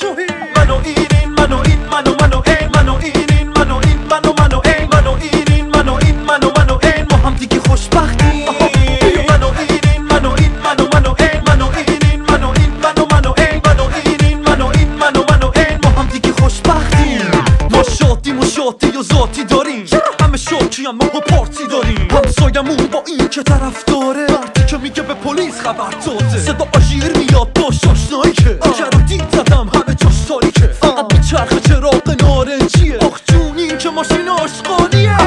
توهی منو این این منو این منو منو این منو این این منو این منو منو این منو این این منو این منو منو این ما هم دیگه خوشبختی منو این این منو این منو منو این منو این این منو این منو منو این منو این منو منو این ما هم دیگه خوشبختی ما شادیم و شادی و ذاتی داریم همه شوکی هم ما پارتی داریم همسایمون با این که طرف داره که میگه به پلیس خبر داده صدا آژیر میاد باش جون این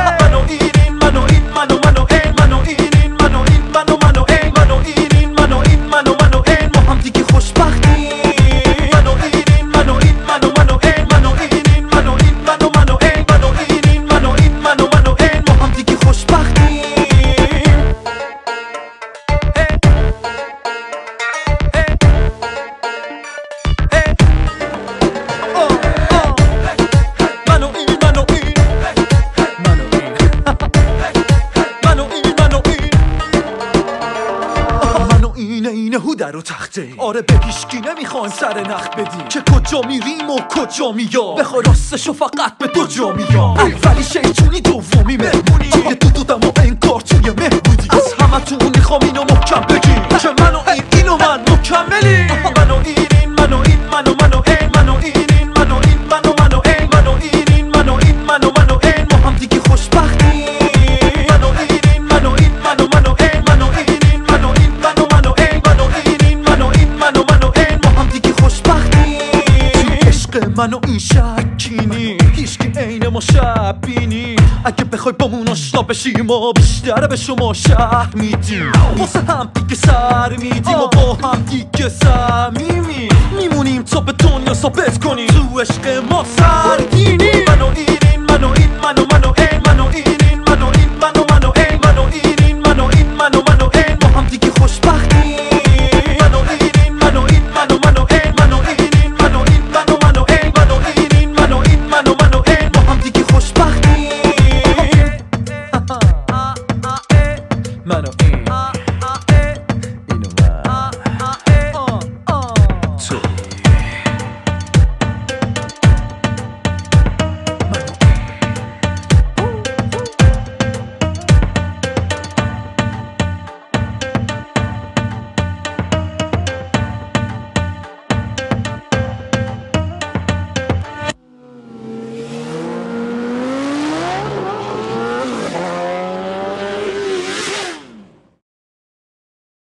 اینه اینه هو در و تخته. آره به هیشکی نمی‌خوایم سر نخ بدیم که کجا میریم و کجا میام. بخوای راستشو فقط به دو جا میام. اولی شیطونی دومی مهمونی. توی دو دودم و انگار توی مهبودی از همتون می‌خوام اینو محکم بگیم که منو این اینو من مکملی عشق منو این شکینی هیچکی عین ما شبینی اگه بخوای با مون آشنا بشی ما بیشتر به شما شهر میدیم. واسه هم دیگه سر میدیم و با هم دیگه صمیمی میمونیم تا به دنیا ثابت کنیم. تو عشق ما سر